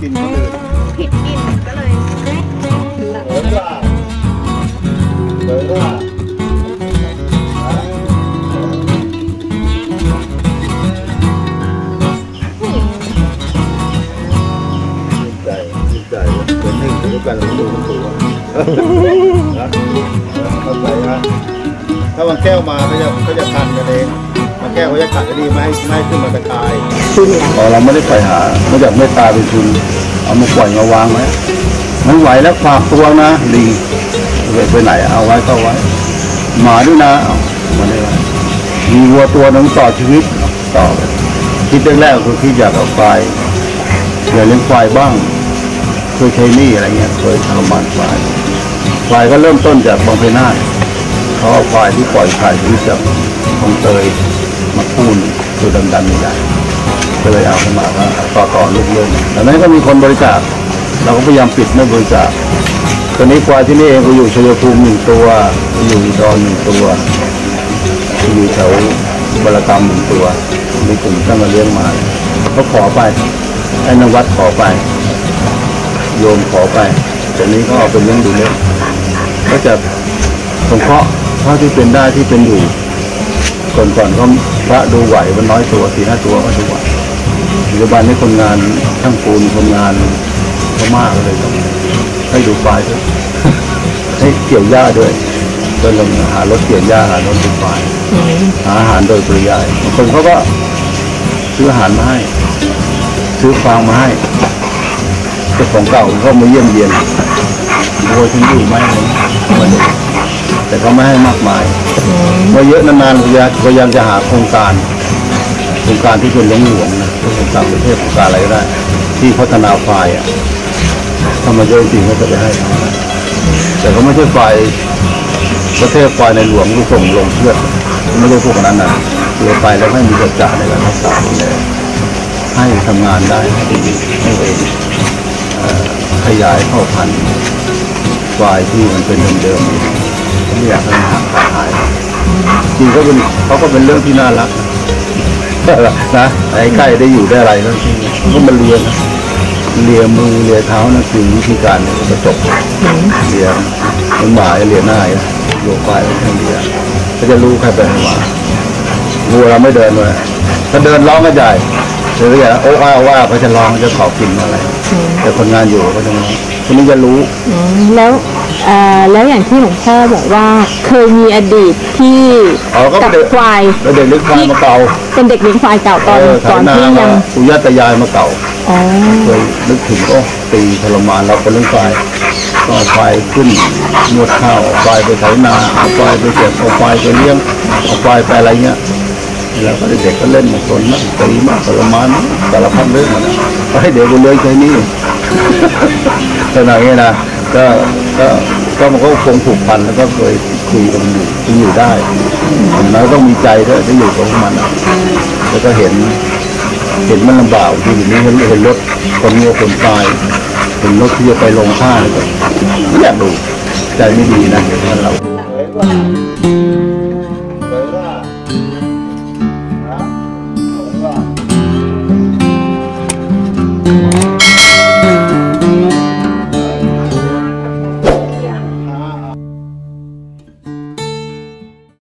กินเขเดินผิดกินก็เลยเดินว่าเดินว่าใจใจเดินหนึ่งเดียวกันแล้วดูมันตัวนะเข้าใจนะถ้าวันแก้วมาก็จะก็จะทันกันเอง มาแก้วเขาจะกัดให้ดีไห้ไม่ให้ขึ้นมาตะกายคือเนี่ยพอเราไม่ได้ปล่อยหาไม่จากเมตตาเป็นทุนเอามาปล่อยมาวางไว้มันไหวแล้วฝากตัวนะลิงไปไหนเอาไว้ก็ไว้หมาด้วยนะเอามาได้ไว้มีวัวตัวหนึ่งต่อชีวิตต่อคิดแรกๆคือคิดอยากเอาควายอยากเลี้ยงควายบ้างเคยใช้หนี้อะไรเงี้ยเคยทรมานควายควายก็เริ่มต้นจากบางเพนาเขาเอาควายที่ปล่อยขายชีวิตจากคลองเตย คูนตัวดำๆใหญ่ก็เลยเอาเข้ามาว่าต่อต่อลูกเรื่องแต่นั้นก็มีคนบริจาคเราก็พยายามปิดไม่บริจาคตอนนี้ควายที่นี่เองก็อยู่ชัยภูมิหนึ่งตัวอยู่ดอุดรหนึ่งตัวอยู่แถวบรกรรมหนึ่งตัวมีกลุ่มตั้งมาเลี้ยงมาเขาขอไปไอ้นวัดขอไป โยมขอไปแต่นี้ก็เอาไปเลี้ยงดูเล็กก็จะสงเคราะห์เท่าที่เป็นได้ที่เป็นอยู่ก่อนก่อนๆก็ พระดูไหวมันน้อยตัวสี่ห้าตัวก็ดูไหวปัจจุบันนี้คนงานช่างปูนคนงานก็มากเลยต้องให้ดูไฟด้วยให้เกี่ยวหญ้าด้วยก็ลงหารถเกี่ยวหญ้าหารถดูไฟหาอาหารโดยปริยายบางคนเขาก็ซื้ออาหารมาให้ ซื้อฟางมาให้เจ้าของเก่าเขามาเยี่ยมเยียนโอ้ยฉันอยู่ไหมอะไรเงี้ย แต่เขาไม่ให้มากมายพอเยอะนานๆพยายามพยายามจะหาโครงการโครงการที่เป็นหลวงหลวงนะโครงการประเทศโครงการอะไรก็ได้ที่พัฒนาฝ่ายอะทำมาเยอะจริงก็จะไปให้เขานะแต่ก็ไม่ใช่ฝ่ายประเทศฝ่ายในหลวงที่ส่งลงเชื่อดไม่ใช่พวกนั้นนะเลยไปแล้วให้มีกระจาในการรักษาดูแลให้ทำงานได้ให้ดีให้เองเอ่อขยายเผ่าพันธุ์ฝ่ายที่มันเป็นเดิมๆ ไม่อยากให้มันห่างหายจริงก็เป็นเขาก็เป็นเรื่องที่น่ารักนะไอ้ใกล้ได้อยู่ได้อะไรนั่นจริงก็มาเรียนเลียมือเลียเท้านั่นคือวิธีการเนี่ยก็จบเลียมันหมาเลียหน้าโยกไปแล้วให้เลียก็จะรู้ใครเป็นใครมาวัวเราไม่เดินเลยถ้าเดินร้องก็ใหญ่ เดี๋ยวอย่างโอ้ว่าว่าเขาจะร้องจะขอกินอะไร แต่คนงานอยู่เขาจะร้องคนนี้จะรู้อืมแล้วเอ่อแล้วอย่างที่หลวงพ่อบอกว่าเคยมีอดีตที่อ๋อก็กับเด็กควายแล้วเด็กเล็กควายมาเก่า เป็นเด็กเลี้ยงควายเก่าตอนเออก่อนไถที่นายังปู่ย่าตายายมาเก่าอ๋อเคยนึกถึงโอ้ตีทรมานเราเป็นเรื่องไฟก็เอาไฟขึ้นนวดข้าวเอาไฟไปไถนาเอาไฟไปเก็บเอาไฟไปเลี้ยงเอาไฟไปอะไรเงี้ย แล้วก็เด็กก็เล่นมาสนมากตีมากทรมานมากสารพัดเรื่องมันก็ให้เด็กไปเลยแค่นี้ขนาดนี้นะก็ก็ก็มันก็คงผูกพันแล้วก็เคยคุยกันอยู่คุยอยู่ได้แล้วต้องมีใจด้วยที่อยู่กับมันแล้วก็เห็น เห็นมันลำบากที่อยู่นี้เห็นเห็นรถคนงัวคนตายเห็นรถที่จะไปลงท่าเลยก็ไม่อยากดูใจไม่ดีนะเห็นว่าเรา